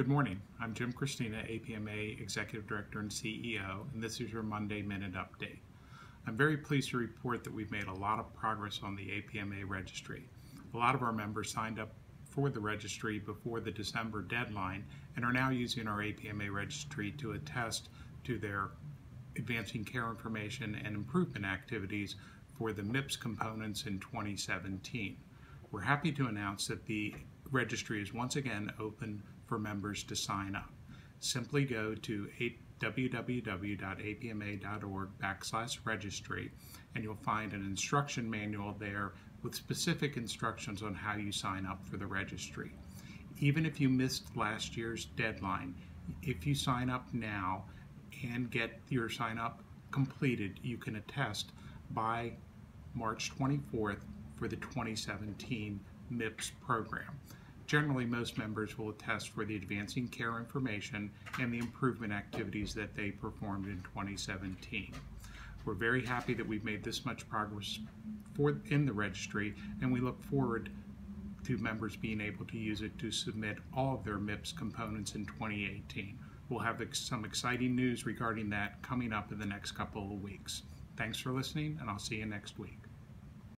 Good morning. I'm Jim Christina, APMA Executive Director and CEO, and this is your Monday Minute Update. I'm very pleased to report that we've made a lot of progress on the APMA registry. A lot of our members signed up for the registry before the December deadline and are now using our APMA registry to attest to their advancing care information and improvement activities for the MIPS components in 2017. We're happy to announce that the registry is once again open for members to sign up. Simply go to www.apma.org backslash registry and you'll find an instruction manual there with specific instructions on how you sign up for the registry. Even if you missed last year's deadline, if you sign up now and get your sign up completed, you can attest by March 24th for the 2017 MIPS program. Generally, most members will attest for the advancing care information and the improvement activities that they performed in 2017. We're very happy that we've made this much progress for, in the registry, and we look forward to members being able to use it to submit all of their MIPS components in 2018. We'll have some exciting news regarding that coming up in the next couple of weeks. Thanks for listening, and I'll see you next week.